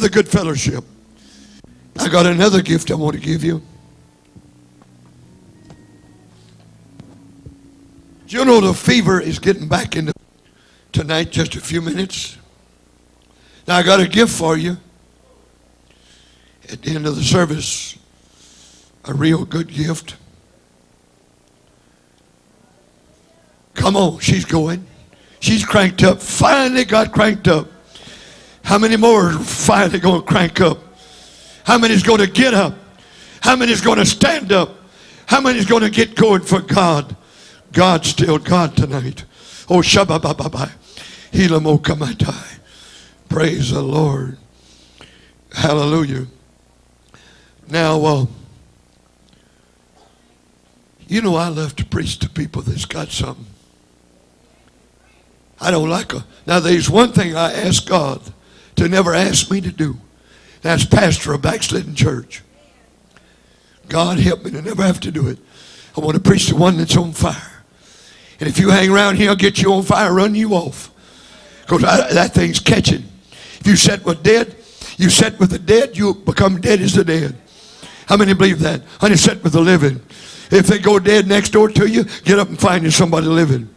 another good fellowship. I got another gift I want to give you. You know the fever is getting back into tonight, just a few minutes? Now, I got a gift for you at the end of the service, a real good gift. Come on, she's going. She's cranked up. Finally got cranked up. How many more are finally going to crank up? How many is going to get up? How many is going to stand up? How many is going to get going for God? God's still God tonight. Oh, Shabba Baba Baba. Hilamokamatai. Praise the Lord. Hallelujah. Now, uh, you know, I love to preach to people that's got something. I don't like a. Now, there's one thing I ask God to never ask me to do. That's pastor a backslidden church. God help me to never have to do it. I want to preach to one that's on fire. And if you hang around here, I'll get you on fire, run you off. Because that thing's catching. If you sit with dead, you sit with the dead, you become dead as the dead. How many believe that? Honey, sit with the living. If they go dead next door to you, get up and find you somebody living.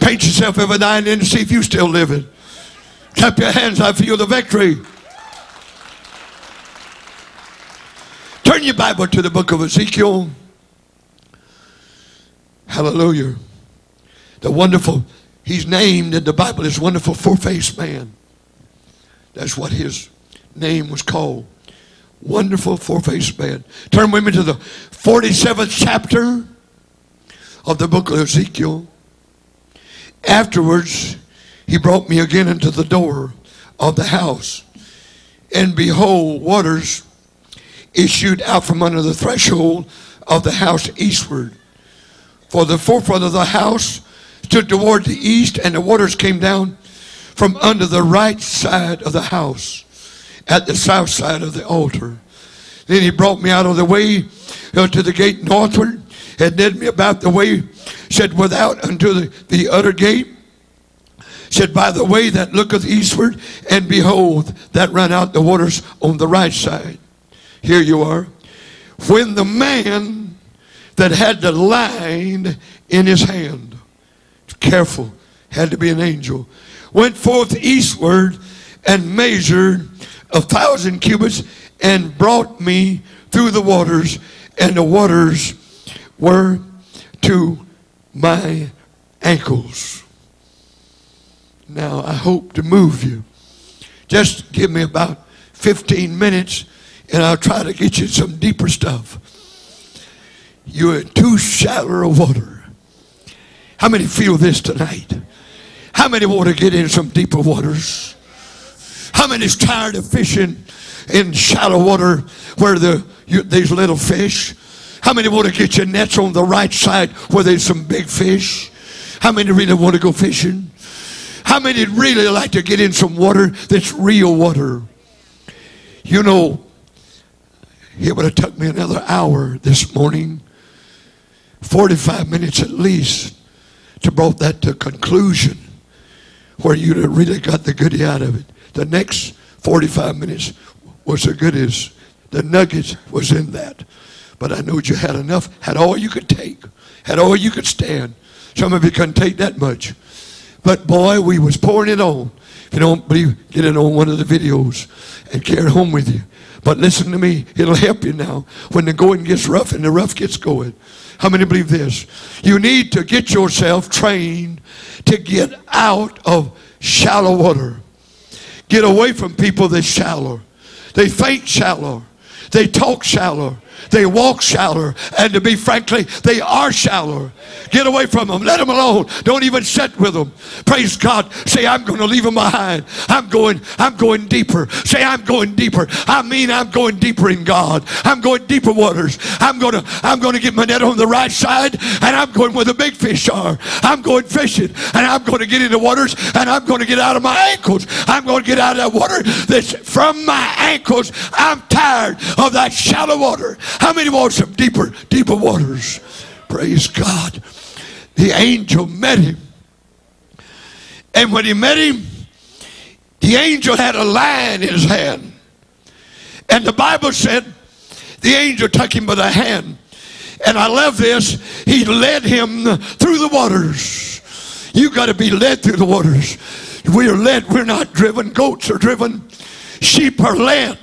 Paint yourself every now and to see if you're still living. Clap your hands, I feel the victory. Turn your Bible to the book of Ezekiel. Hallelujah. The wonderful, he's named in the Bible as wonderful four-faced man. That's what his name was called. Wonderful four-faced man. Turn with me to the 47th chapter of the book of Ezekiel. Afterwards, he brought me again into the door of the house. And behold, waters issued out from under the threshold of the house eastward. For the forefront of the house stood toward the east, and the waters came down from under the right side of the house at the south side of the altar. Then he brought me out of the way uh, to the gate northward and led me about the way, said, without unto the, the utter gate, said, by the way that looketh eastward, and behold, that ran out the waters on the right side. Here you are. When the man that had the line in his hand, careful, had to be an angel, went forth eastward and measured a thousand cubits and brought me through the waters, and the waters were to my ankles. Now, I hope to move you. Just give me about 15 minutes, and I'll try to get you some deeper stuff. You're in too shallow of water. How many feel this tonight? How many want to get in some deeper waters? How many is tired of fishing in shallow water where the you, there's little fish? How many want to get your nets on the right side where there's some big fish? How many really want to go fishing? How many really like to get in some water that's real water? You know, it would have took me another hour this morning, 45 minutes at least, to brought that to conclusion where you'd have really got the goodie out of it. The next 45 minutes was the goodies. The nuggets was in that. But I knew you had enough, had all you could take, had all you could stand. Some of you couldn't take that much. But boy, we was pouring it on. If you don't believe, get it on one of the videos and carry it home with you. But listen to me, it'll help you now when the going gets rough and the rough gets going. How many believe this? You need to get yourself trained to get out of shallow water. Get away from people that's shallow. They think shallow. They talk shallow. They walk shallow. And to be frankly, they are shallow. Get away from them. Let them alone. Don't even sit with them. Praise God. Say, I'm going to leave them behind. I'm going, I'm going deeper. Say, I'm going deeper. I mean, I'm going deeper in God. I'm going deeper waters. I'm going to, I'm going to get my net on the right side and I'm going where the big fish are. I'm going fishing and I'm going to get into waters and I'm going to get out of my ankles. I'm going to get out of that water that's from my ankles. I'm tired of that shallow water. How many want some deeper, deeper waters? Praise God. The angel met him. And when he met him, The angel had a line in his hand. And the Bible said the angel took him by the hand. And I love this. He led him through the waters. You got to be led through the waters. We are led, we're not driven. Goats are driven, sheep are led.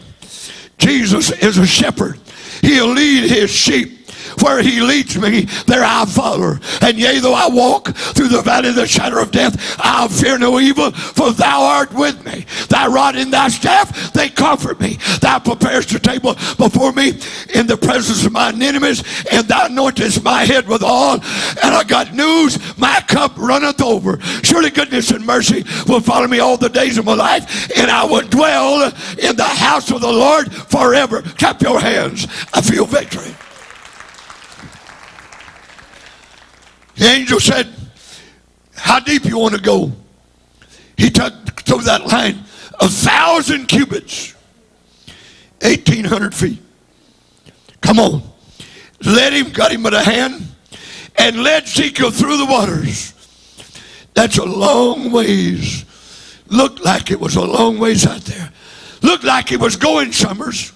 Jesus is a shepherd. He'll lead his sheep where he leads me, there I follow. And yea, though I walk through the valley of the shadow of death, I'll fear no evil, for thou art with me. Thy rod and thy staff, they comfort me. Thou preparest a table before me in the presence of mine enemies, and thou anointest my head with oil. And I got news, my cup runneth over. Surely goodness and mercy will follow me all the days of my life, and I will dwell in the house of the Lord forever. Clap your hands. I feel victory. The angel said, How deep you want to go? He took, took that line a thousand cubits, 1,800 feet. Come on. Let him, got him by the hand, and led Ezekiel through the waters. That's a long ways. Looked like it was a long ways out there. Looked like he was going summers,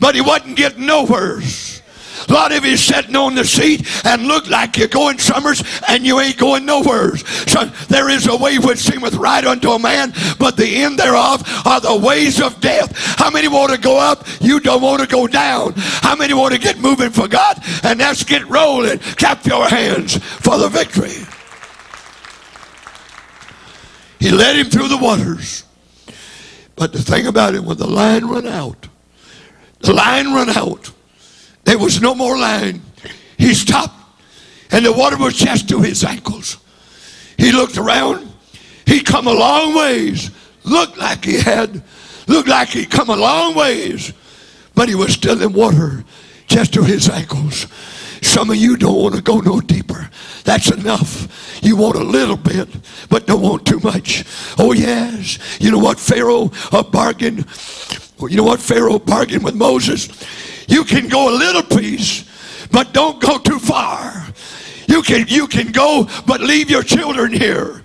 but he wasn't getting nowheres. A lot of you sitting on the seat and look like you're going summers and you ain't going nowhere. So there is a way which seemeth right unto a man, but the end thereof are the ways of death. How many want to go up? You don't want to go down. How many want to get moving for God? And let's get rolling. Clap your hands for the victory. He led him through the waters. But the thing about it, when the line run out, the line run out. There was no more line. He stopped, and the water was just to his ankles. He looked around. He'd come a long ways. Looked like he had, looked like he'd come a long ways, but he was still in water just to his ankles. Some of you don't want to go no deeper. That's enough. You want a little bit, but don't want too much. Oh, yes. You know what Pharaoh a bargain? You know what Pharaoh bargained with Moses? You can go a little piece, but don't go too far. You can, you can go, but leave your children here.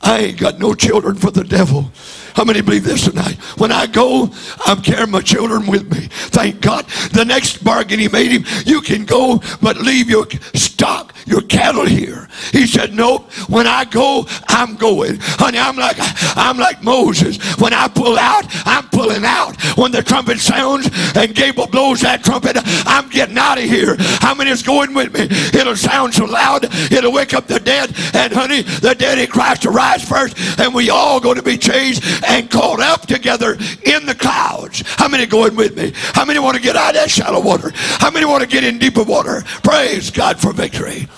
I ain't got no children for the devil. How many believe this tonight? When I go, I'm carrying my children with me. Thank God. The next bargain he made him, you can go, but leave your stock, your cattle here. He said, Nope. When I go, I'm going. Honey, I'm like I'm like Moses. When I pull out, I'm pulling out. When the trumpet sounds and Gabriel blows that trumpet, I'm getting out of here. How many is going with me? It'll sound so loud, it'll wake up the dead. And honey, the dead in Christ to rise first, and we all going to be changed and caught up together in the clouds. How many going with me? How many want to get out of that shallow water? How many want to get in deeper water? Praise God for victory.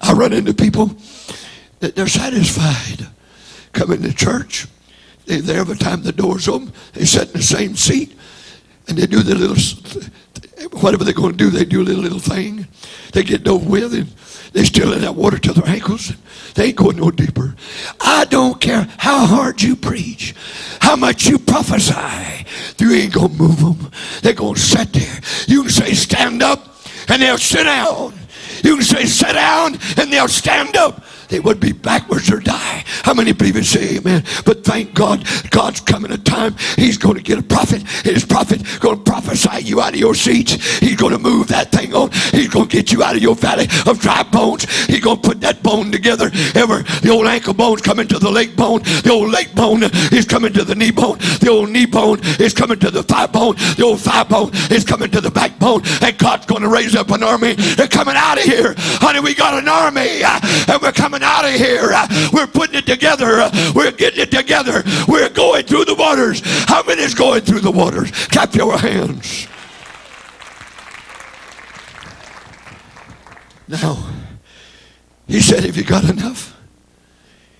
I run into people that they're satisfied coming to church. They're there every time the door's open. They sit in the same seat and they do the little, whatever they're going to do, they do a little, little thing. They get over with and they still in that water to their ankles. They ain't going no deeper. I don't care how hard you preach, how much you prophesy. You ain't going to move them. They're going to sit there. You can say, stand up, and they'll sit down. You can say, sit down, and they'll stand up they would be backwards or die. How many believe it? Say amen. But thank God, God's coming a time. He's going to get a prophet. His prophet going to prophesy you out of your seats. He's going to move that thing on. He's going to get you out of your valley of dry bones. He's going to put that bone together. Ever the old ankle bone's coming to the leg bone. The old leg bone is coming to the knee bone. The old knee bone is coming to the thigh bone. The old thigh bone is coming to the backbone. And God's going to raise up an army. They're coming out of here. Honey, we got an army. And we're coming coming out of here. We're putting it together. We're getting it together. We're going through the waters. How many is going through the waters? Clap your hands. Now, he said, Have you got enough?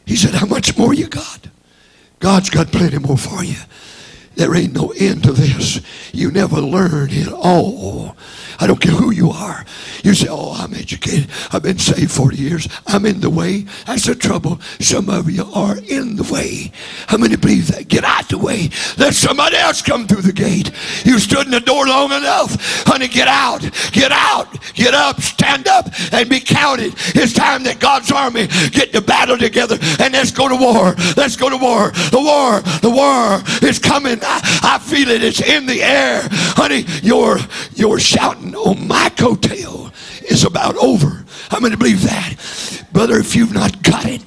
He said, How much more you got? God's got plenty more for you. There ain't no end to this. You never learn it all. I don't care who you are. You say, oh, I'm educated. I've been saved 40 years. I'm in the way. That's the trouble. Some of you are in the way. How many believe that? Get out the way. Let somebody else come through the gate. You stood in the door long enough. Honey, get out. Get out. Get up. Stand up and be counted. It's time that God's army get the battle together and let's go to war. Let's go to war. The war. The war is coming. I, I feel it. It's in the air. Honey, you're, you're shouting on my coattail is about over. How many believe that? Brother, if you've not got it,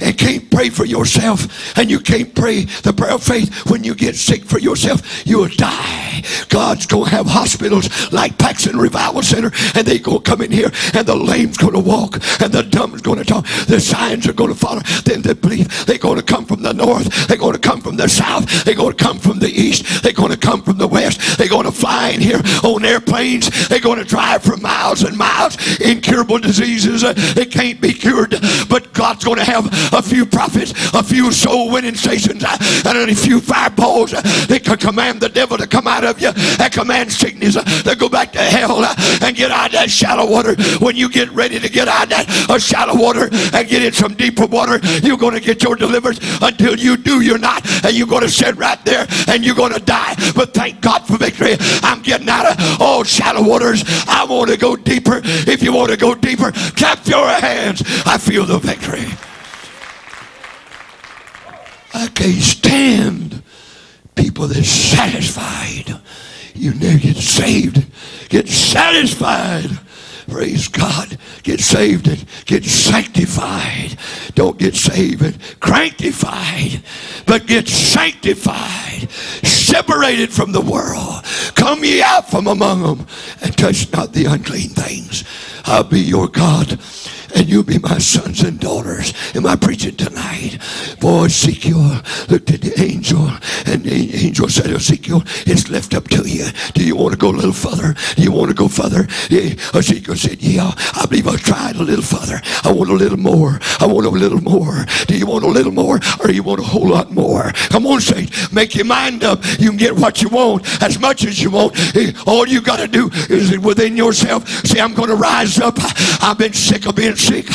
and can't pray for yourself and you can't pray the prayer of faith when you get sick for yourself, you'll die. God's going to have hospitals like Paxon Revival Center and they going to come in here and the lame's going to walk and the dumb's going to talk. The signs are going to follow. Then they believe they're going to come from the north. They're going to come from the south. They're going to come from the east. They're going to come from the west. They're going to fly in here on airplanes. They're going to drive for miles and miles. Incurable diseases. Uh, they can't be cured. But God's going to have a few prophets, a few soul winning stations, uh, and a few fireballs uh, that can command the devil to come out of you and command sickness uh, to go back to hell and get out of that shallow water. When you get ready to get out of that shallow water and get in some deeper water, you're going to get your deliverance. Until you do, you're not. And you're going to sit right there and you're going to die. But thank God for victory. I'm getting out of all shallow waters. I want to go deeper. If you want to go deeper, clap your hands. I feel the victory. I can't stand people that's satisfied. You never get saved, get satisfied. Praise God. Get saved and get sanctified. Don't get saved and cranktified, but get sanctified, separated from the world. Come ye out from among them and touch not the unclean things. I'll be your God and you'll be my sons and daughters. Am I preaching tonight? Boy, Ezekiel looked at the angel, and the angel said, Ezekiel, it's left up to you. Do you want to go a little further? Do you want to go further? Yeah. Ezekiel said, Yeah, I believe I'll try it a little further. I want a little more. I want a little more. Do you want a little more, or you want a whole lot more? Come on, saints, make your mind up. You can get what you want as much as you want. All you got to do is within yourself say, I'm going to rise up. I've been sick of being sick.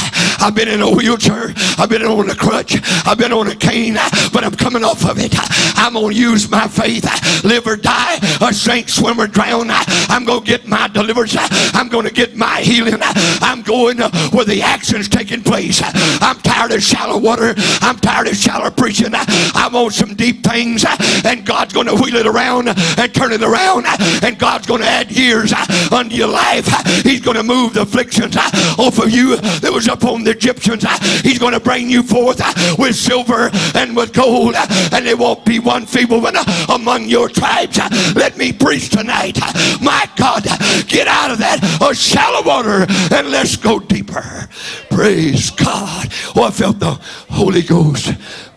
I've been in a wheelchair. I've been on a crutch. I've been on a cane, but I'm coming off of it. I'm going to use my faith. Live or die, a sink, swim or drown. I'm going to get my deliverance. I'm going to get my healing. I'm going where the action's taking place. I'm tired of shallow water. I'm tired of shallow preaching. I want some deep things, and God's going to wheel it around and turn it around, and God's going to add years unto your life. He's going to move the afflictions off of you that was upon the Egyptians. He's going to bring you forth with silver and with gold, and there won't be one feeble one among your tribes. Let me preach tonight. My God, get out of that shallow water and let's go deeper. Praise God. Oh, I felt the Holy Ghost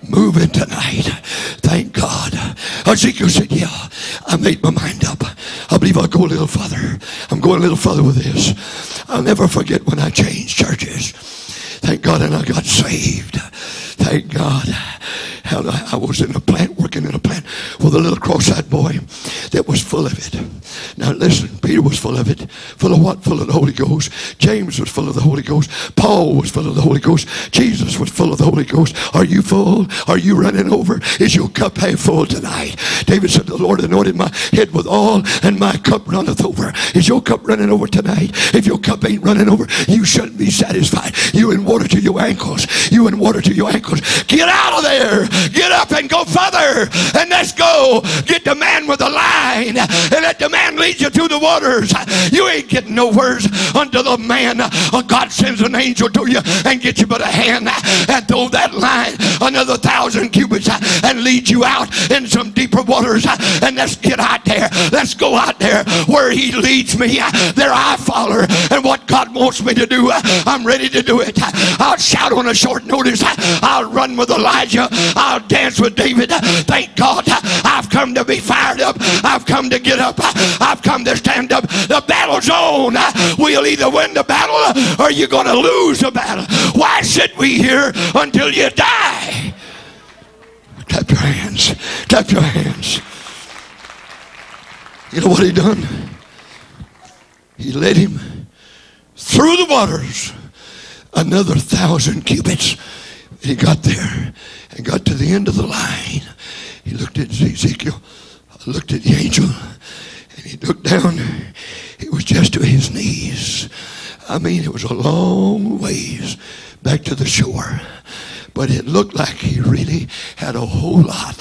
moving tonight. Thank God. Ezekiel said, Yeah, I made my mind up. I believe I'll go a little further. I'm going a little further with this. I'll never forget when I changed churches. Thank God, and I got saved. Thank God. I was in a plant, working in a plant with a little cross-eyed boy that was full of it. Now listen, Peter was full of it. Full of what? Full of the Holy Ghost. James was full of the Holy Ghost. Paul was full of the Holy Ghost. Jesus was full of the Holy Ghost. Are you full? Are you running over? Is your cup half full tonight? David said, The Lord anointed my head with oil, and my cup runneth over. Is your cup running over tonight? If your cup ain't running over, you shouldn't be satisfied. You in water to your ankles. You in water to your ankles. Get out of there. Get up and go further. And let's go. Get the man with the line and let the man lead you through the waters. You ain't getting nowhere until the man uh, God sends an angel to you and get you by the hand and throw that line another thousand cubits and lead you out in some deeper waters. And let's get out there. Let's go out there where he leads me. There I follow. And what God wants me to do, I'm ready to do it. I'll shout on a short notice. I'll run with Elijah. I'll dance with David. Thank God I've come to be fired up. I've come to get up. I've come to stand up. The battle's on. We'll either win the battle or you're going to lose the battle. Why sit we here until you die? Clap your hands. Clap your hands. You know what he done? He led him through the waters another thousand cubits. He got there and got to the end of the line. He looked at Ezekiel, looked at the angel, and he looked down. It was just to his knees. I mean, it was a long ways back to the shore. But it looked like he really had a whole lot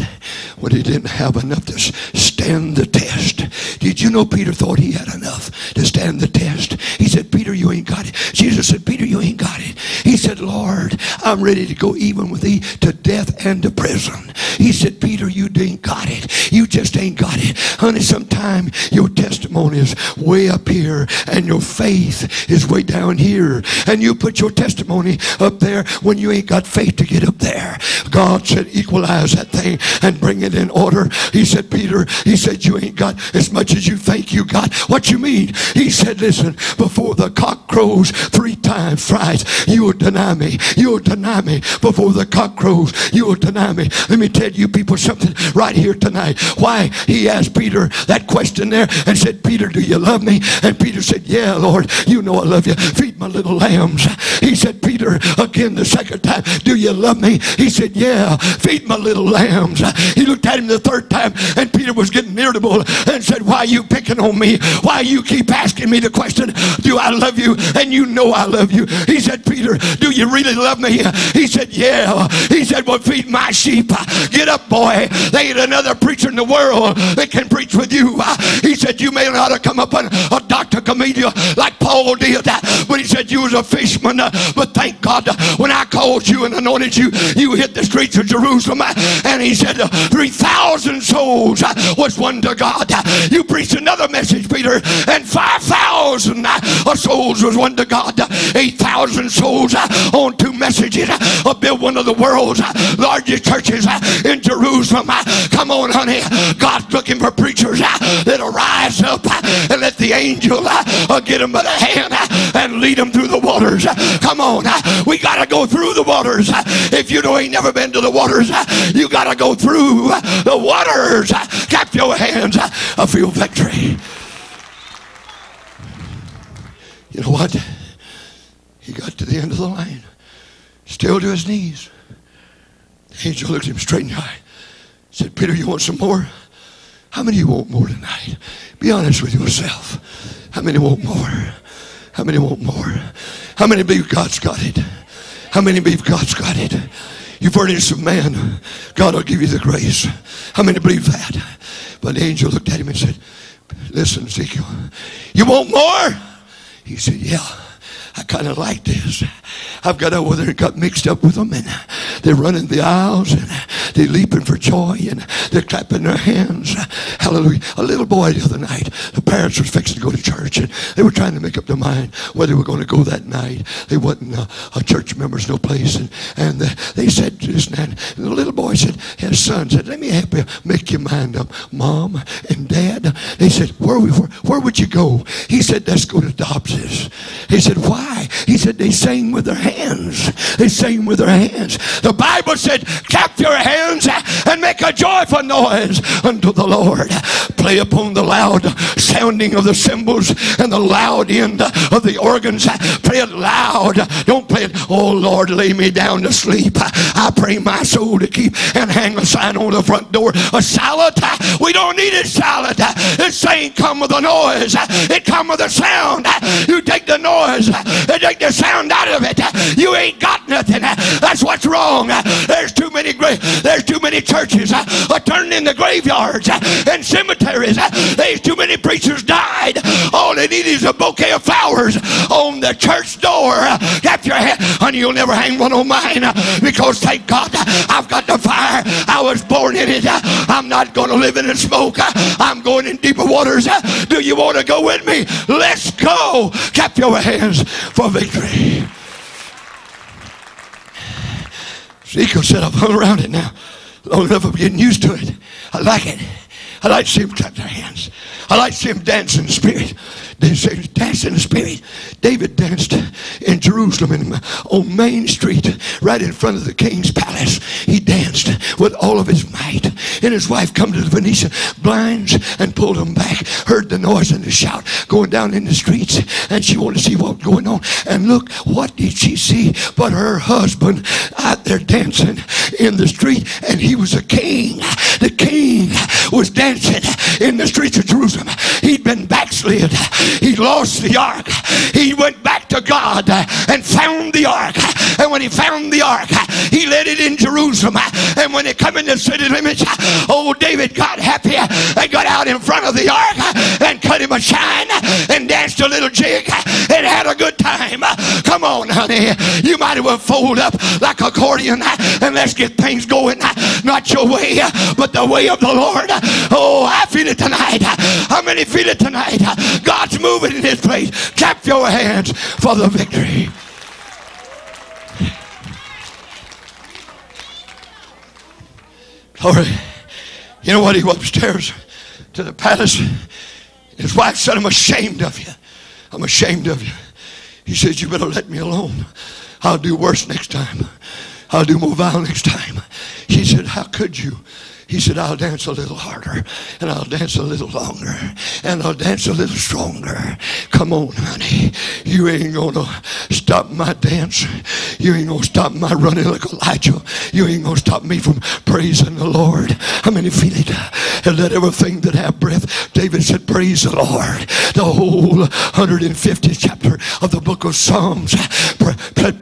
when he didn't have enough to stand the test. Did you know Peter thought he had enough to stand the test? He said, Peter, you ain't got it. Jesus said, Peter, you ain't got it. He said, Lord, I'm ready to go even with thee to death and to prison. He said, Peter, you ain't got it. You just ain't got it. Honey, sometime your testimony is way up here and your faith is way down here. And you put your testimony up there when you ain't got faith to get up there. God said, equalize that thing and bring it in order. He said, Peter, he said, you ain't got as much as you think you got. What you mean? He said, listen, before the cock crows three times thrice, you will deny me. You will deny me. Before the cock crows, you will deny me. Let me tell you people something right here tonight. Why he asked Peter that question there and said, Peter, do you love me? And Peter said, yeah, Lord, you know I love you. Feed my little lambs. He said, Peter, again the second time, do you love me? He said, yeah, feed my little lambs. He looked at him the third time and Peter was getting irritable and said, why are you picking on me? Why you keep asking me the question, do I love you? And you know I love you. He said, Peter, do you really love me? He said, yeah. He said, well, feed my sheep. Get up, boy. They ain't another preacher in the world that can preach with you. He said, you may not have come up on a Dr. Comedia like Paul did, but he said, you was a fisherman. But thank God, when I called you and anointed you, you hit the streets of Jerusalem. And he said, 3,000 souls was won to God. You preached another message, Peter, and 5,000 souls was won to God. 8,000 souls on two messages. Build one of the world's largest churches in Jerusalem. Come on, honey. God's looking for preachers that'll rise up and let the angel get them by the hand and lead them through the waters. Come on. We got to go through the waters. If you know ain't never been to the waters, you got to go through the waters. Clap your hands. I feel victory. You know what? He got to the end of the line, still to his knees. The angel looked him straight in the eye. Said, Peter, you want some more? How many you want more tonight? Be honest with yourself. How many want more? How many want more? How many believe God's got it? How many believe God's got it? You furnish of man, God will give you the grace. How many believe that? But the angel looked at him and said, Listen, Ezekiel, you want more? He said, Yeah. I kind of like this. I've got over there and got mixed up with them, and they're running the aisles, and they're leaping for joy, and they're clapping their hands. Hallelujah. A little boy the other night, the parents were fixing to go to church, and they were trying to make up their mind whether they were going to go that night. They wasn't a church members, no place, and, and they said this and. And the little boy said, his son said, let me help you make your mind up. Mom and dad, they said, where, where, where would you go? He said, let's go to Dobbs's. He said, why? Why? He said they sang with their hands. They sang with their hands. The Bible said, clap your hands and make a joyful noise unto the Lord. Play upon the loud sounding of the cymbals and the loud end of the organs. Play it loud. Don't play it, oh Lord, lay me down to sleep. I pray my soul to keep and hang a sign on the front door. A salad. We don't need a salad. This saying come with a noise. It come with a sound. You take the noise take the sound out of it. You ain't got nothing. That's what's wrong. There's too many there's too many churches are turning into graveyards and cemeteries. There's too many preachers died. All they need is a bouquet of flowers on the church door. Cap your hand. Honey, you'll never hang one on mine because thank God I've got the fire. I was born in it. I'm not going to live in the smoke. I'm going in deeper waters. Do you want to go with me? Let's go. Cap your hands for victory. Ezekiel said, I've hung around it now long enough. I'm getting used to it. I like it. I like to see them clap their hands. I like to see them dance in the spirit. They say dance in the spirit. David danced in Jerusalem in, on Main Street, right in front of the king's palace. He danced with all of his might. And his wife come to the Venetian blinds and pulled them back. Heard the noise and the shout going down in the streets. And she wanted to see what was going on. And look, what did she see? But her husband out there dancing in the street. And he was a king. The king was dancing in the streets of Jerusalem. He'd been backslid. He lost the ark. He went back to God and found the ark. And when he found the ark, he led it in Jerusalem. And when it come in the city limits, old David got happy and got out in front of the ark and cut him a shine and danced a little jig and had a good time. Come on, honey. You might as well fold up like accordion and let's get things going. Not your way, but the way of the Lord. Oh, I feel it tonight. How many feel it tonight? God's moving in this place. Clap your hands for the victory. Glory. You know what? He went upstairs to the palace. His wife said, I'm ashamed of you. I'm ashamed of you. He said, You better let me alone. I'll do worse next time. I'll do more vile next time. She said, How could you? He said, I'll dance a little harder, and I'll dance a little longer, and I'll dance a little stronger. Come on, honey. You ain't gonna stop my dance. You ain't gonna stop my running like Elijah. You ain't gonna stop me from praising the Lord. How many feel it? And let everything that have breath. David said, Praise the Lord. The whole 150th chapter of the book of Psalms.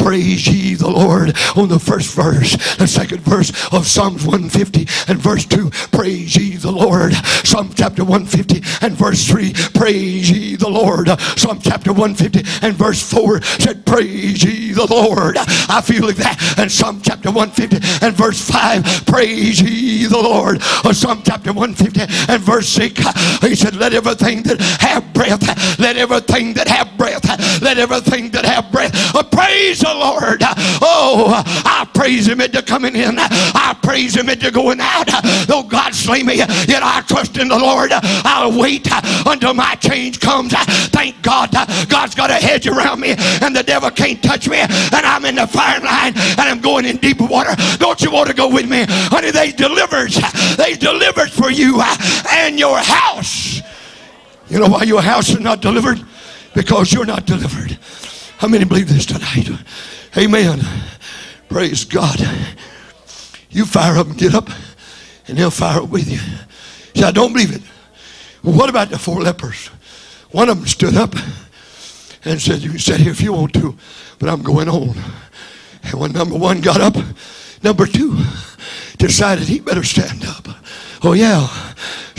Praise ye the Lord on the first verse, the second verse of Psalms 150 and verse 2. Praise ye the Lord. Psalm chapter 150 and verse 3. Praise ye the Lord. Psalm chapter 150 and verse 4 said, Praise ye the Lord. I feel like that. And Psalm chapter 150 and verse 5. Praise ye the Lord. or Psalm chapter 150 and verse 6. He said, Let everything that have breath, let everything that have breath, let everything that have breath uh, praise the Lord. Oh, I praise him into coming in. I praise him into going out. Though God slay me, yet I trust in the Lord. I'll wait until my change comes. Thank God. God's got a hedge around me and the devil can't touch me. And I'm in the fire line and I'm going in deep water. Don't you want to go with me? Honey, they delivered. They delivered for you and your house. You know why your house is not delivered? Because you're not delivered. How many believe this tonight? Amen. Praise God. You fire up and get up, and they'll fire up with you. See, I don't believe it. Well, what about the four lepers? One of them stood up and said, You can sit here if you want to, but I'm going on. And when number one got up, number two decided he better stand up. Oh, yeah,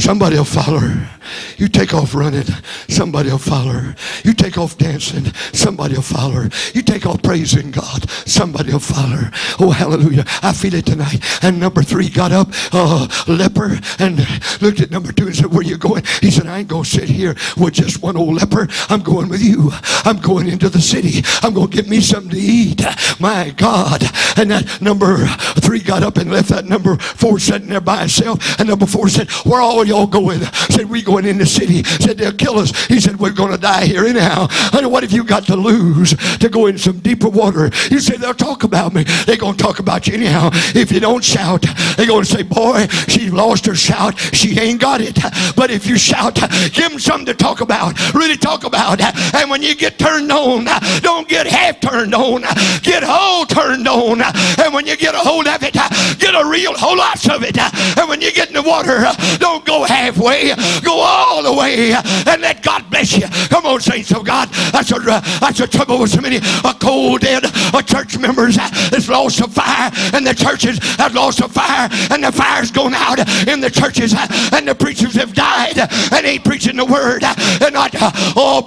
somebody will follow her. You take off running, somebody will follow her. You take off dancing, somebody will follow her. You take off praising God, somebody will follow her. Oh, hallelujah. I feel it tonight. And number three got up, uh, leper, and looked at number two and said, Where you going? He said, I ain't going to sit here with just one old leper. I'm going with you. I'm going into the city. I'm going to get me something to eat. My God. And that number three got up and left that number four sitting there by himself. And number four said, Where are all y'all going? Said, We going in the city. Said, They'll kill us. He said, We're going to die here anyhow. Honey, what have you got to lose to go in some deeper water? You say, They'll talk about me. They're going to talk about you anyhow. If you don't shout, they're going to say, Boy, she lost her shout. She ain't got it. But if you shout, give them something to talk about. Really talk about. And when you get turned on, don't get half turned on. Get whole turned on. And when you get a hold of it, get a real whole lot of it. And when you get in the water, don't go halfway. Go all the way and let God bless you. Come on, saints of God. That's a, that's a trouble with so many a cold dead a church members that's lost a fire and the churches have lost a fire and the fire's going out in the churches and the preachers have died and ain't preaching the word and not oh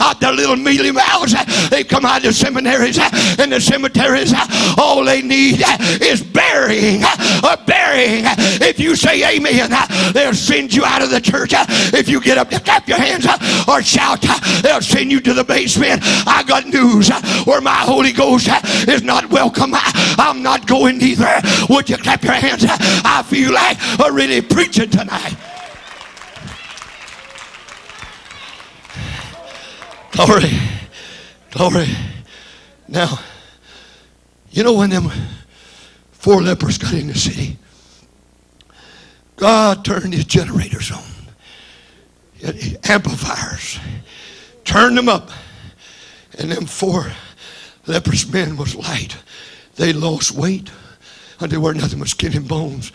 out the little mealy mouths they come out of the seminaries and the cemeteries all they need is burying a burying if you say amen they'll send you out of the church if you get up clap your hands or shout they'll send you to the basement. I got news where my Holy Ghost is not welcome I'm not going either would you clap your hands I feel like a really preaching tonight. Glory. Glory. Now, you know when them four lepers got in the city, God turned his generators on, amplifiers, turned them up, and them four leprous men was light. They lost weight, and they were nothing but skin and bones.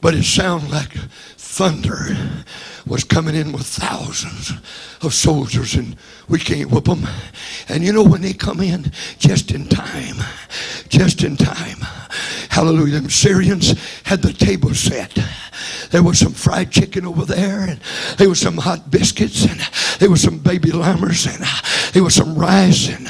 But it sounded like thunder was coming in with thousands of soldiers and we can't whip them. And you know when they come in just in time, just in time. Hallelujah. Them Syrians had the table set. There was some fried chicken over there, and there was some hot biscuits, and there was some baby lammers, and there was some rice, and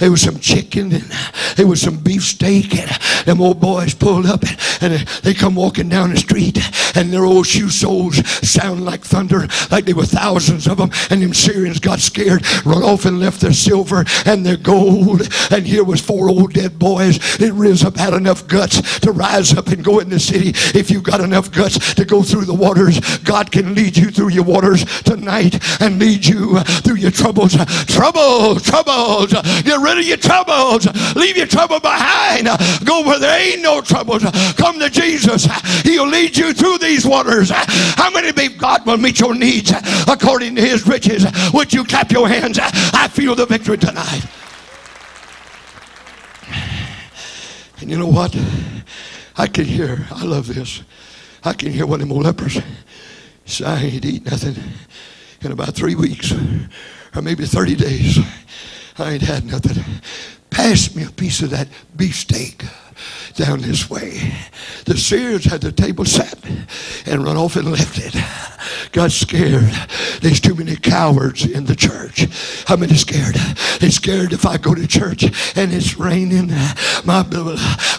there was some chicken, and there was some beef steak, and them old boys pulled up, and they come walking down the street, and their old shoe soles sound like thunder, like there were thousands of them, and them Syrians got scared, run off and left their silver and their gold, and here was four old dead boys that rose up, had enough guts to rise up and go in the city. If you got enough guts to go through the waters, God can lead you through your waters tonight and lead you through your troubles. Troubles, troubles. Get rid of your troubles. Leave your trouble behind. Go where there ain't no troubles. Come to Jesus. He'll lead you through these waters. How many believe God will meet your needs according to his riches? Would you clap your hands? I feel the victory tonight. And you know what? I can hear, I love this. I can hear one of them lepers say, I ain't eat nothing in about three weeks or maybe 30 days. I ain't had nothing. Pass me a piece of that beefsteak down this way. The Syrians had the table set and run off and left it. Got scared. There's too many cowards in the church. How many scared? They scared if I go to church and it's raining, my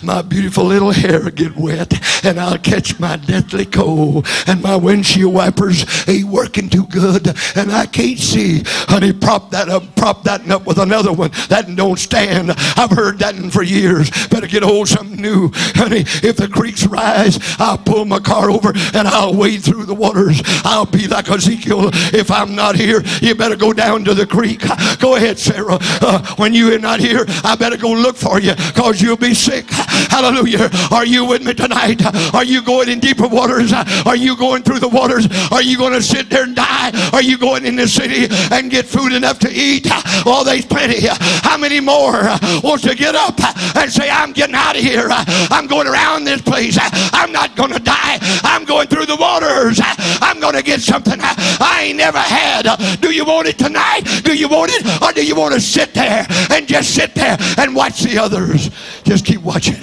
my beautiful little hair get wet and I'll catch my deathly cold and my windshield wipers ain't working too good and I can't see. Honey, prop that up, prop that up with another one. That don't stand. I've heard that for years. Better get hold something new. Honey, if the creeks rise, I'll pull my car over and I'll wade through the waters. I'll be like Ezekiel. If I'm not here, you better go down to the creek. Go ahead, Sarah. Uh, when you are not here, I better go look for you because you'll be sick. Hallelujah. Are you with me tonight? Are you going in deeper waters? Are you going through the waters? Are you going to sit there and die? Are you going in the city and get food enough to eat? Oh, there's plenty. How many more wants to get up and say, I'm getting out of here? I'm going around this place. I'm not going to die. I'm going through the waters. I'm going to get something I ain't never had. Do you want it tonight? Do you want it? Or do you want to sit there and just sit there and watch the others? Just keep watching.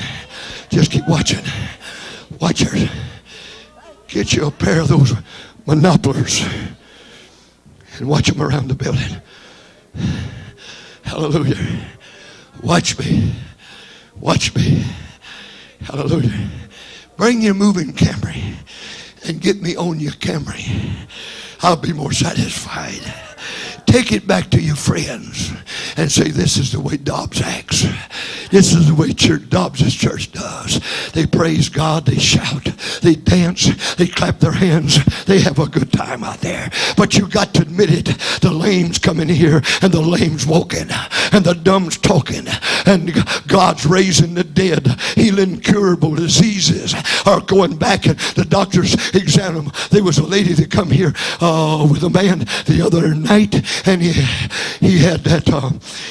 Just keep watching. Watchers. Get you a pair of those monopolies and watch them around the building. Hallelujah. Watch me. Watch me. Hallelujah. Bring your moving Camry and get me on your Camry. I'll be more satisfied. Take it back to your friends and say, This is the way Dobbs acts. This is the way church, Dobbs' church does. They praise God, they shout, they dance, they clap their hands, they have a good time out there. But you got to admit it. The lame's coming here and the lame's walking and the dumb's talking and God's raising the dead, healing incurable diseases are going back and the doctors examine them. There was a lady that come here uh, with a man the other night and he, he had that uh,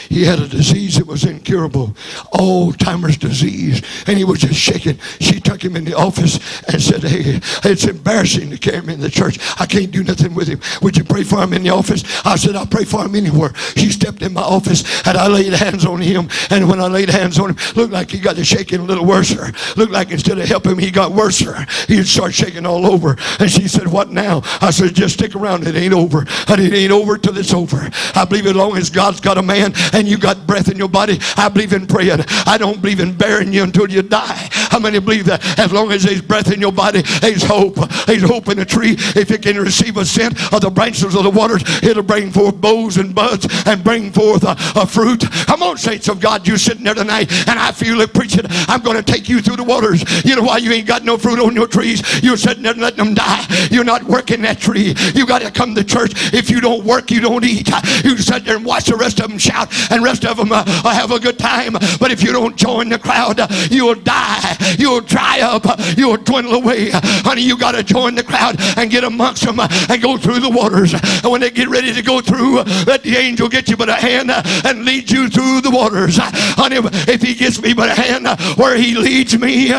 he had a disease that was incurable Alzheimer's disease. And he was just shaking. She took him in the office and said hey it's embarrassing to carry him in the church. I can't do nothing with him. Would you pray for him in the office? I said I'll pray for him anywhere. She stepped in my office and I laid hands on him. And when I laid hands on him looked like he got to shaking a little worse looked like instead of helping him he got worse he'd start shaking all over. And she said what now? I said just stick around. It ain't over. And it ain't over till it's over. I believe as long as God's got a man and you got breath in your body, I believe in I don't believe in burying you until you die. How many believe that as long as there's breath in your body, there's hope. There's hope in a tree. If it can receive a scent of the branches of the waters, it'll bring forth boughs and buds and bring forth a, a fruit. Come on, saints of God, you sitting there tonight, and I feel it preaching. I'm going to take you through the waters. You know why you ain't got no fruit on your trees? You're sitting there letting them die. You're not working that tree. You got to come to church. If you don't work, you don't eat. You sit there and watch the rest of them shout, and rest of them uh, have a good time. But if you don't join the crowd, uh, you'll die. You'll dry up. You'll dwindle away. Honey, you got to join the crowd and get amongst them uh, and go through the waters. And when they get ready to go through, let the angel get you by the hand and lead you through the waters. Honey, if he gets me by the hand where he leads me,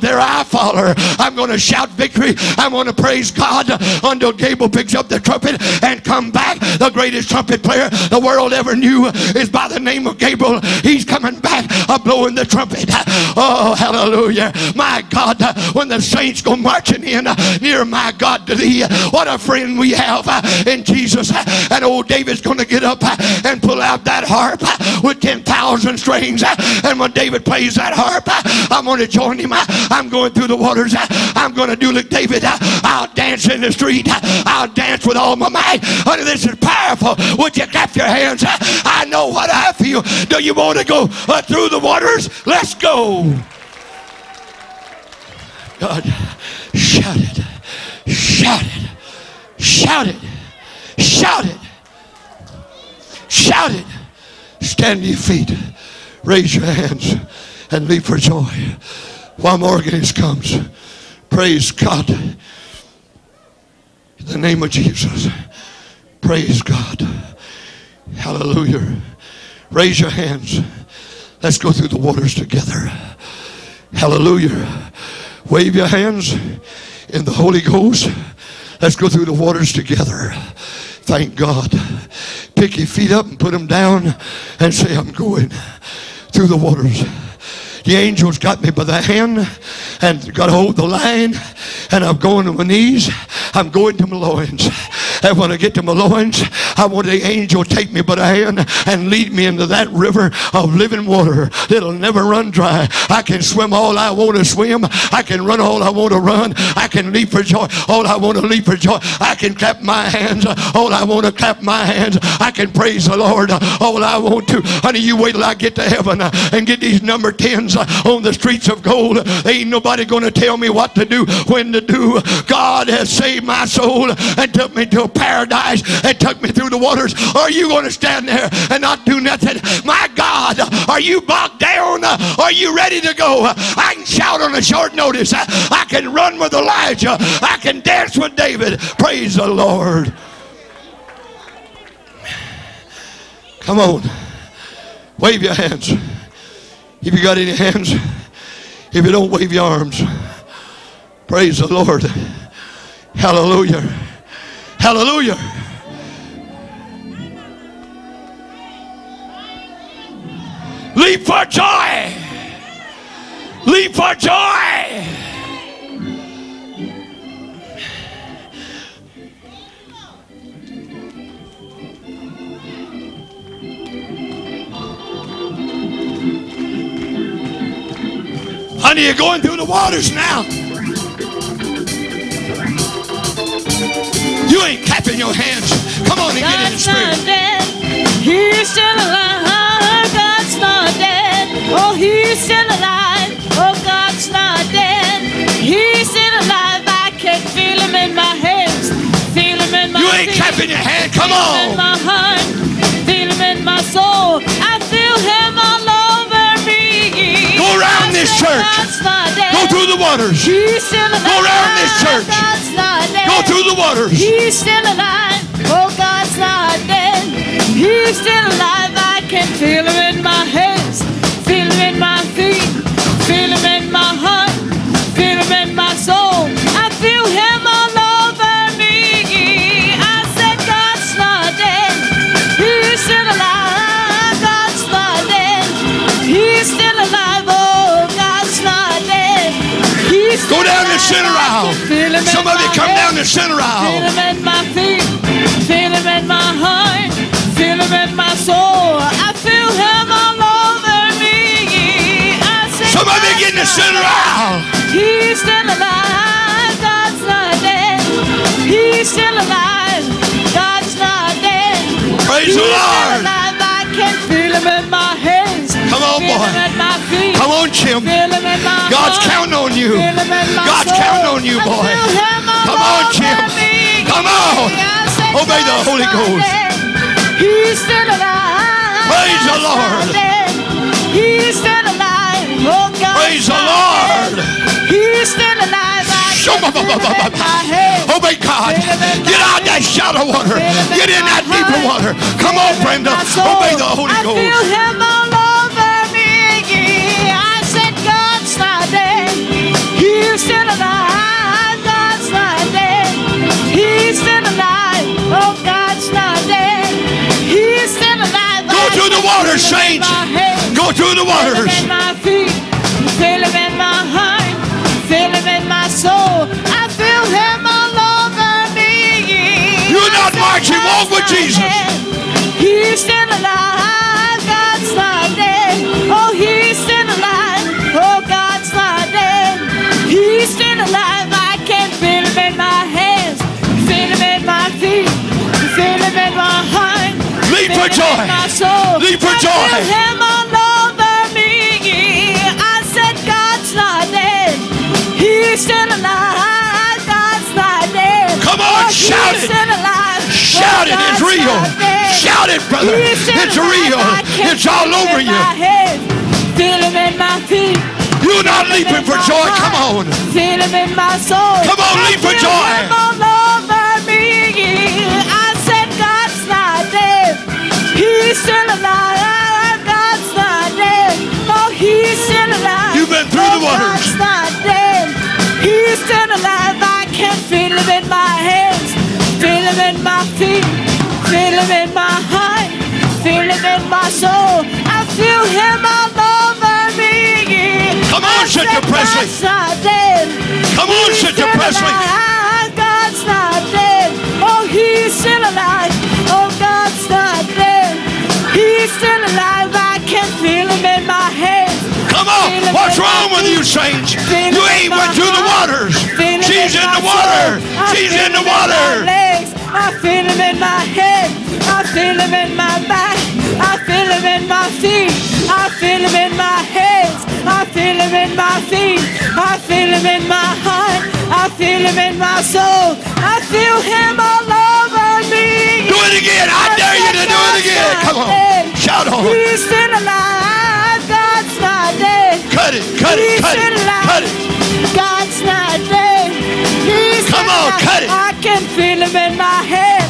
there I follow. I'm going to shout victory. I'm going to praise God until Gabriel picks up the trumpet and come back. The greatest trumpet player the world ever knew is by the name of Gabriel. He's coming back a blowing the trumpet. Oh, hallelujah. My God, when the saints go marching in near my God to thee, what a friend we have uh, in Jesus. And old David's going to get up uh, and pull out that harp uh, with 10,000 strings. And when David plays that harp, I'm going to join him. I'm going through the waters. I'm going to do like David. I'll dance in the street. I'll dance with all my might. Honey, this is powerful. Would you clap your hands? I know what I feel. Do you want to go uh, through the waters? Let's go. God, shout it, shout it, shout it, shout it, shout it. Stand to your feet, raise your hands, and leap for joy while Morgan's comes. Praise God. In the name of Jesus. Praise God. Hallelujah. Raise your hands. Let's go through the waters together. Hallelujah. Wave your hands in the Holy Ghost. Let's go through the waters together. Thank God. Pick your feet up and put them down and say, I'm going through the waters. The angels got me by the hand and got hold of the line, and I'm going to my knees. I'm going to my loins. And when I get to my loins, I want the angel take me by the hand and lead me into that river of living water that'll never run dry. I can swim all I want to swim. I can run all I want to run. I can leap for joy all I want to leap for joy. I can clap my hands all I want to clap my hands. I can praise the Lord all I want to. Honey, you wait till I get to heaven and get these number 10s on the streets of gold. Ain't nobody going to tell me what to do, when to do. God has saved my soul and took me to paradise and took me through the waters. Are you going to stand there and not do nothing? My God, are you bogged down? Are you ready to go? I can shout on a short notice. I can run with Elijah. I can dance with David. Praise the Lord. Come on. Wave your hands. If you got any hands, if you don't wave your arms, praise the Lord. Hallelujah. Hallelujah. Leap for joy. Leap for joy. Honey, you're going through the waters now. Ain't clapping your hands. Come on and get in the spirit. Not dead. He's still alive. God's not dead. Oh, he's still alive. Oh, God's not dead. He's still alive. I can feel him in my hands. Feel him in my You ain't feet. clapping your hand. Come Feel him in my heart. Feel him in my soul. Around this church. God's not dead. Go through the waters. He's still alive. around this church. God's not dead. Go through the waters. He's still alive. Oh, God's not dead. He's still alive. I can feel him in my hands, feel him in my Go down and sit around. Some of you come down and sit around. Feel him in my feet. Feel him in my heart. Feel him in my soul. I feel him all over me. I say Some of you getting to sit around. He's still alive. God's not dead. He's still alive. God's not dead. Praise He's the Lord. Alive. I can feel him in my hands. Come on, boy him at. Come on, Jim. Him God's counting on you. Feel him in my God's counting on you, boy. feel him all Come on, Jim. Come on. Obey the Holy Ghost. He's still alive. Praise the Lord. He's still alive. Oh, God. Praise the Lord. He's still alive. I can feel him in my head. Obey God. Get out that shallow water. Get in that deeper water. Come on, Brenda. Obey the Holy Ghost. He's still alive. God's not dead. He's still alive. Oh, God's not dead. He's still alive. Go I through the waters, feel him in saints. Go through the Feel waters. him in my feet. Feel him in my heart. Feel him in my soul. I feel him all over me. You're not marching. Walk with Jesus. dead. He's still alive. For joy. in my soul. Leap for joy. Him all over me. I said God's not dead. He's still alive. God's not dead. Come on, Oh, shout it. Shout it. It's real. Shout it, brother. It's real. It's all over you. Feel him in my feet. You're not leaping for joy. Come on. Feel him in my soul. Come on, leap for joy. He's still alive. God's not dead. Oh, he's still alive. You've been through the oh, waters. God's not dead. He's still alive. I can feel him in my hands. Feel him in my feet. Feel him in my heart. Feel him in my soul. I feel him all over me. Come on, I Sister said Presley. God's not dead. Come on, Sister Presley. alive. God's not dead. Oh, he's still alive. Oh, God's not still alive. I can feel him in my hands. Come on. What's wrong with you, saints? You ain't went through the waters. She's in the water. She's in the water. I feel him in my head. I feel him in my back. I feel him in my feet. I feel him in my hands. I feel him in my feet. I feel him in my heart. I feel him in my soul. I feel him all over me. Do it again. I dare you to do it again. Come on. Shout on. He's still alive. God's not dead. Cut it. Cut it. Cut it. alive. Cut it. God's not dead. He's Come on, alive. cut it. I can feel him in my head.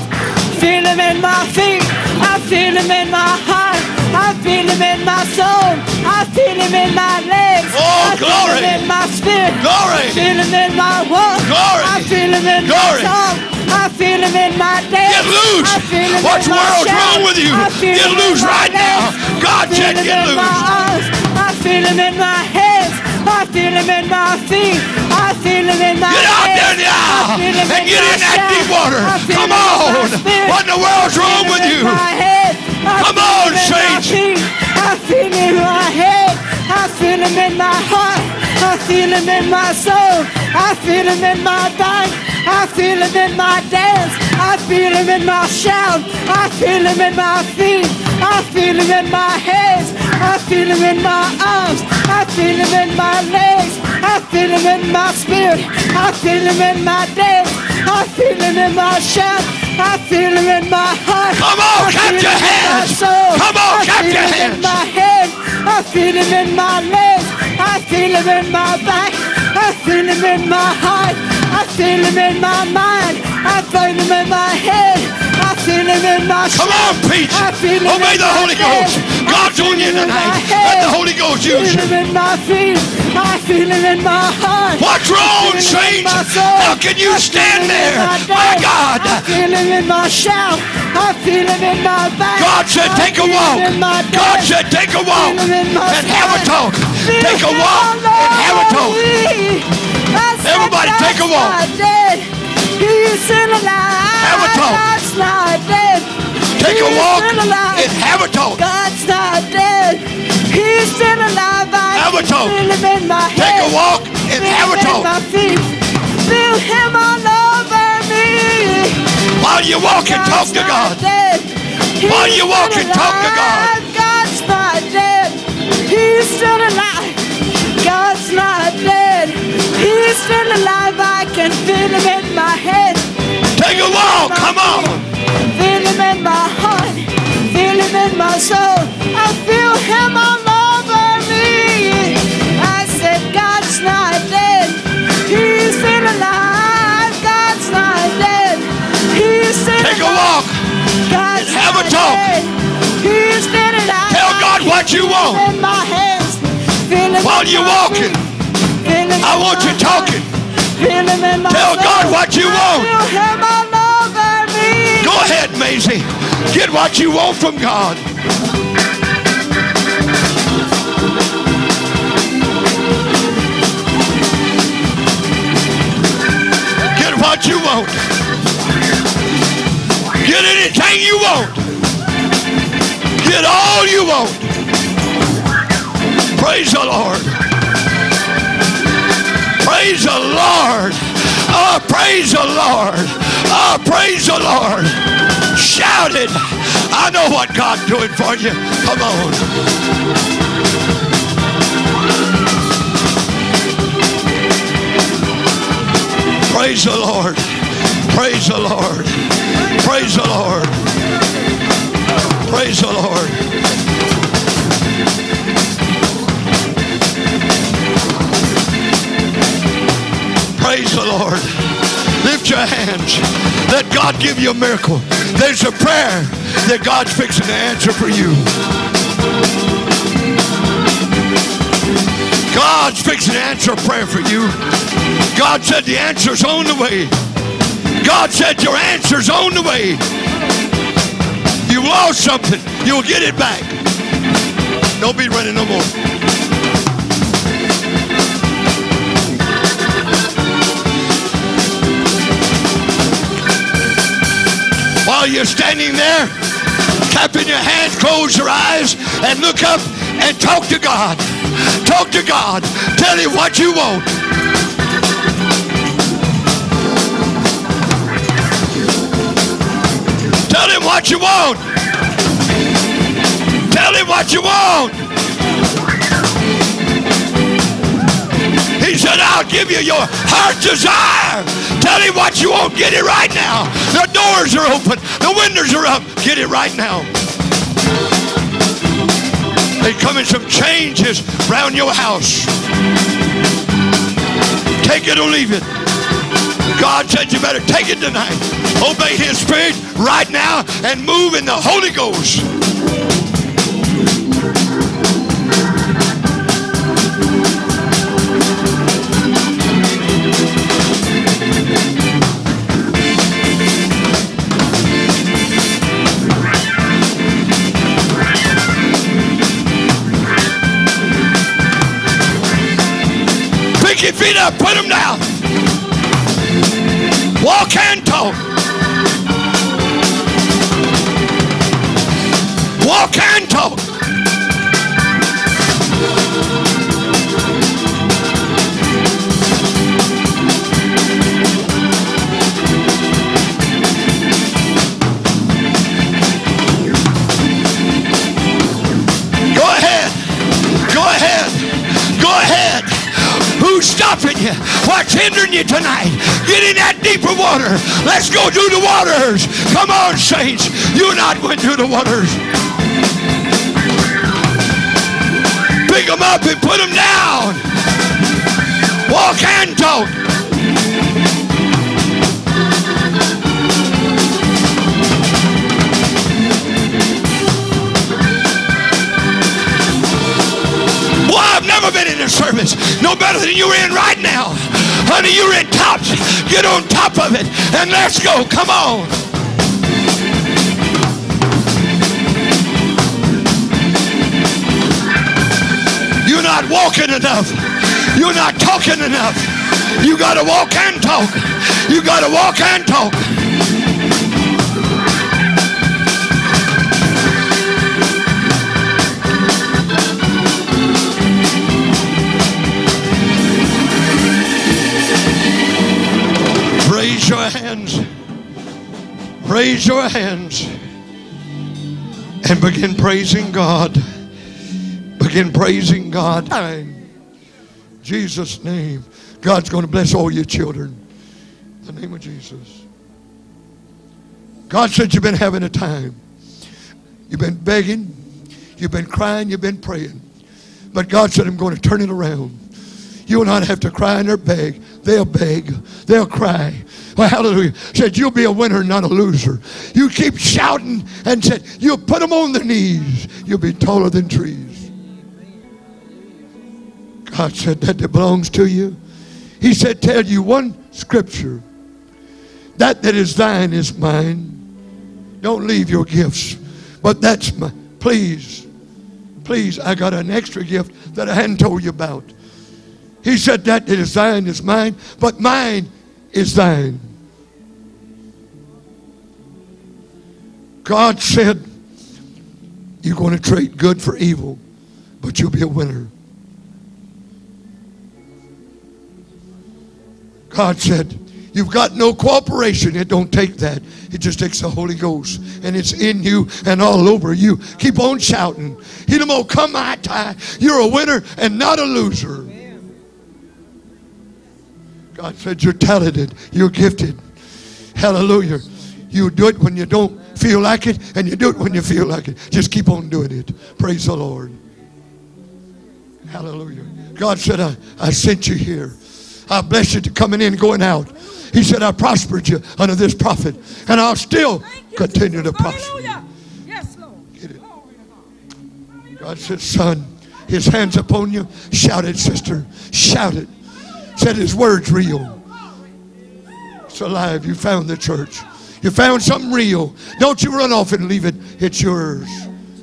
Feel him in my feet. I feel him in my heart. I feel him in my soul. I feel him in my legs. Oh, I feel glory. him in my spirit. Glory. I feel him in my walk. Glory. I feel him in Glory. my tongue. I feel him in my dance. Get loose. I feel him What in my world's wrong with you? Get loose right now. God said get loose. I feel him in my hands. I feel him in my feet. I feel him in my Get out there now I feel him and get in that deep water. Come him in my on. What in the world's wrong with you? my head. I Come feel on, him in my saints. I feel him in my head. I feel him in my heart. I feel him in my soul. I feel him in my back. I feel him in my dance. I feel him in my shout. I feel him in my feet. I feel him in my hands. I feel him in my arms. I feel him in my legs. I feel him in my spirit. I feel him in my dance. I feel him in my shout. I feel him in my heart. Come on, I clap your him in my hands. Come on, I clap your hands. in my head. I feel him in my legs. I feel him in my back. I feel him in my heart. I feel him in my mind. I feel him in my head. I feel him in my Come on, preach. I feel him Obey in the Holy. Ghost. I God's on you tonight. Let the Holy Ghost I use feel you. him in my feet. I feel him in my heart. What's wrong, I feel saints? How can you I stand there? my My. God. I feel him in my shout. I feel him in my back. God said, take a walk. God said, take a walk Feel him in my and have a talk. Take a walk and have a talk. Me. I said Everybody take a walk. He's still alive. Have a talk. God's not dead. Take a walk and have a talk. God's not dead. He's still alive. I Have a talk. Feel him in my Take a walk and have a talk. Feel him all over me. While you walk and talk to God. While you walk and talk to God. God's not dead. He's still alive. God's not dead. He's still alive. I can feel him in my head. Take a walk. Come on. Feel him in my heart. Feel him in my soul. I feel him all over me. I said, God's not dead. He's still alive. God's not dead. He's still Take a walk. God's have a not talk. dead. He's still alive. Tell God what you want. In my hands. While you're walking, feet. Feel him I want you talking. Tell. God what you want. Go ahead, Maisie. Get what you want from God. Get what you want. Get anything you want. Get all you want. Praise the Lord. Praise the Lord. Oh, praise the Lord. Oh, praise the Lord. Shout it. I know what God's doing for you. Come on. Praise the Lord. Praise the Lord. Praise the Lord. Praise the Lord. Praise the Lord. Lift your hands. Let God give you a miracle. There's a prayer that God's fixing to answer for you. God's fixing to answer a prayer for you. God said the answer's on the way. God said your answer's on the way. You lost something. You'll get it back. Don't be running no more. While you're standing there, clapping your hands, close your eyes, and look up and talk to God. Talk to God. Tell him what you want. Tell him what you want. Tell him what you want. He said, I'll give you your heart desire. Tell him what you want. Get it right now. The doors are open. The windows are up. Get it right now. There's coming some changes around your house. Take it or leave it. God said you better take it tonight. Obey his spirit right now and move in the Holy Ghost. Pick your feet up, put them down. Walk and talk. Deeper water. Let's go through the waters. Come on, saints. You're not going through the waters. Pick them up and put them down. Walk and talk. Boy, I've never been in a service no better than you're in right now. Honey, you're in tops. Get on top of it and let's go. Come on. You're not walking enough. You're not talking enough. You got to walk and talk. You got to walk and talk. Hands. Raise your hands and begin praising God. Begin praising God. In Jesus' name. God's going to bless all your children. In the name of Jesus. God said you've been having a time. You've been begging. You've been crying. You've been praying. But God said, I'm going to turn it around. You will not have to cry and beg. They'll beg. They'll cry. Well, hallelujah. Said, you'll be a winner, not a loser. You keep shouting and said, you'll put them on their knees. You'll be taller than trees. God said, that belongs to you. He said, tell you one scripture. That that is thine is mine. Don't leave your gifts. But that's my, please, please, I got an extra gift that I hadn't told you about. He said that that is thine is mine, but mine is thine. God said, You're going to trade good for evil, but you'll be a winner. God said, You've got no cooperation. It don't take that. It just takes the Holy Ghost. And it's in you and all over you. Keep on shouting. Hidamo, come my tie. You're a winner and not a loser. God said you're talented. You're gifted. Hallelujah. You do it when you don't feel like it, and you do it when you feel like it. Just keep on doing it. Praise the Lord. Hallelujah. God said, I, I sent you here. I blessed you to coming in and going out. He said, I prospered you under this prophet, and I'll still continue to prosper you. Yes, Lord. Get it. God said, Son, his hands upon you. Shout it, sister. Shout it. Said his word's real. It's alive. You found the church. You found something real. Don't you run off and leave it. It's yours.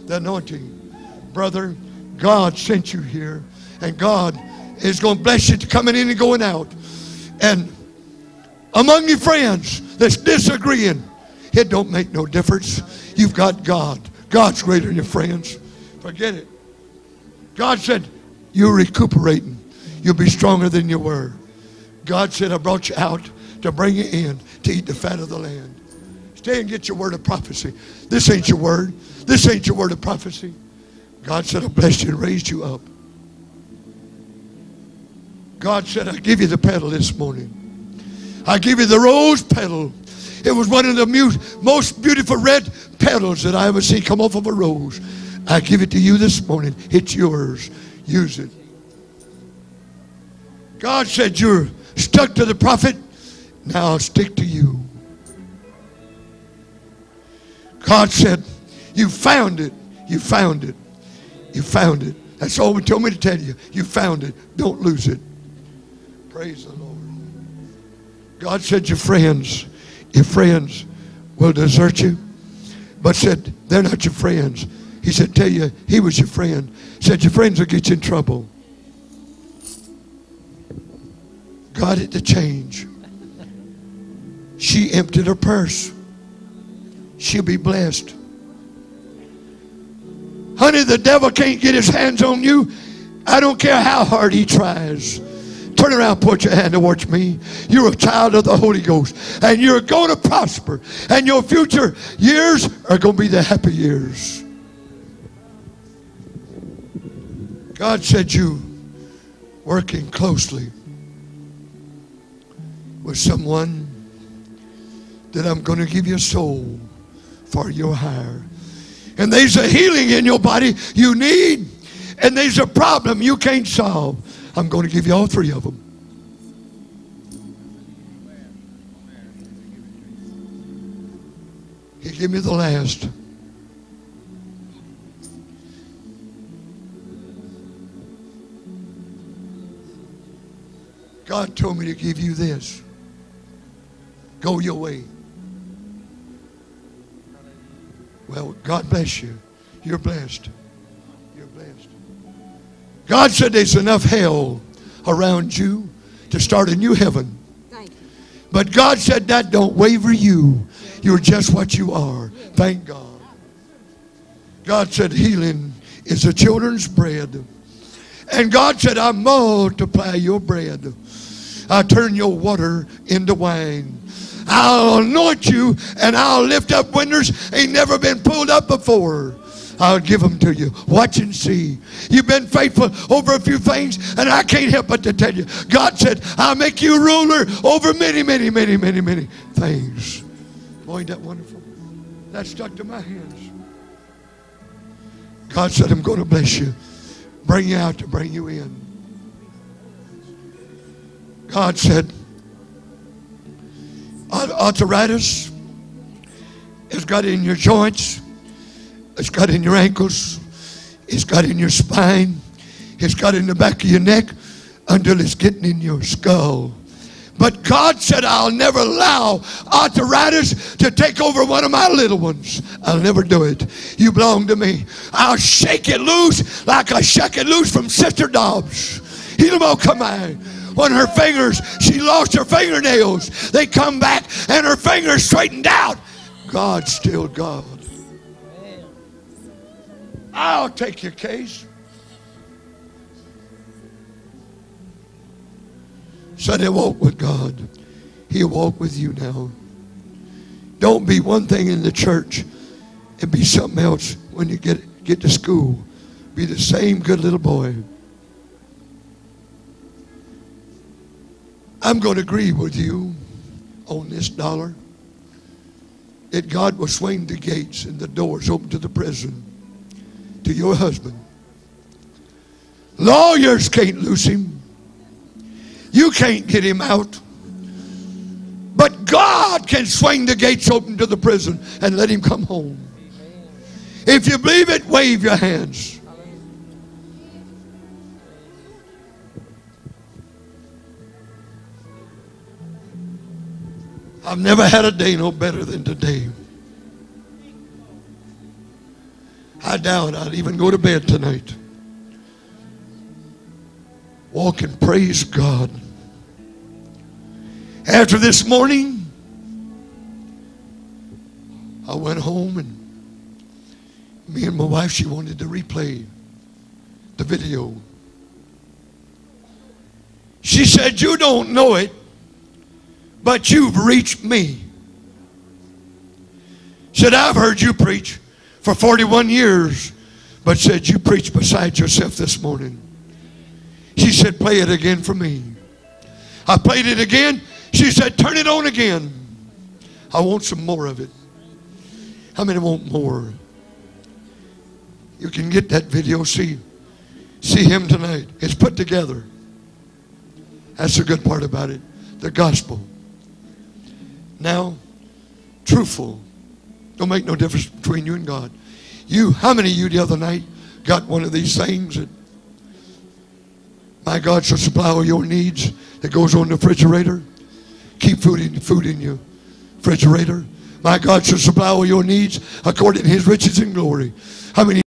The anointing. Brother, God sent you here, and God is going to bless you to coming in and going out. And among your friends that's disagreeing, it don't make no difference. You've got God. God's greater than your friends. Forget it. God said, You're recuperating. You'll be stronger than you were. God said, I brought you out to bring you in to eat the fat of the land. Stay and get your word of prophecy. This ain't your word. This ain't your word of prophecy. God said, I blessed you and raised you up. God said, I give you the petal this morning. I give you the rose petal. It was one of the most beautiful red petals that I ever seen come off of a rose. I give it to you this morning. It's yours. Use it. God said, You're stuck to the prophet. Now I'll stick to you. God said, You found it. You found it. You found it. That's all He told me to tell you. You found it. Don't lose it. Praise the Lord. God said, Your friends, your friends will desert you. But said, They're not your friends. He said, Tell you, He was your friend. Said, Your friends will get you in trouble. Got it to change. She emptied her purse. She'll be blessed. Honey, the devil can't get his hands on you. I don't care how hard he tries. Turn around, put your hand towards me. You're a child of the Holy Ghost, and you're going to prosper, and your future years are going to be the happy years. God said you working closely with someone that I'm going to give you a soul for your hire. And there's a healing in your body you need, and there's a problem you can't solve. I'm going to give you all three of them. He gave me the last. God told me to give you this. Go your way. Well, God bless you. You're blessed. You're blessed. God said there's enough hell around you to start a new heaven. But God said that don't waver you. You're just what you are. Thank God. God said healing is the children's bread. And God said, I multiply your bread. I turn your water into wine. I'll anoint you and I'll lift up windows ain't never been pulled up before. I'll give them to you. Watch and see. You've been faithful over a few things, and I can't help but to tell you. God said, I'll make you ruler over many, many, many, many, many things. Boy, ain't that wonderful? That stuck to my hands. God said, I'm going to bless you, bring you out to bring you in. God said, arthritis has got in your joints, it's got in your ankles, it's got in your spine, it's got in the back of your neck until it's getting in your skull. But God said, I'll never allow arthritis to take over one of my little ones. I'll never do it. You belong to me. I'll shake it loose like I shake it loose from Sister Dobbs. He'll come on on her fingers. She lost her fingernails. They come back and her fingers straightened out. God's still God. I'll take your case. He walk with God. He'll walk with you now. Don't be one thing in the church and be something else when you get, get to school. Be the same good little boy. I'm going to agree with you on this dollar that God will swing the gates and the doors open to the prison to your husband. Lawyers can't lose him. You can't get him out. But God can swing the gates open to the prison and let him come home. If you believe it, wave your hands. I've never had a day no better than today. I doubt I'd even go to bed tonight. Walk and praise God. After this morning, I went home and me and my wife, she wanted to replay the video. She said, You don't know it, but you've reached me. Said, I've heard you preach for 41 years, but said, You preach beside yourself this morning. She said, Play it again for me. I played it again. She said, Turn it on again. I want some more of it. How many want more? You can get that video, see, see him tonight. It's put together. That's the good part about it. The gospel. Now, truthful. Don't make no difference between you and God. You, how many of you the other night got one of these things that my God shall supply all your needs that goes on the refrigerator? Keep food in, food in your refrigerator. My God shall supply all your needs according to his riches and glory. How many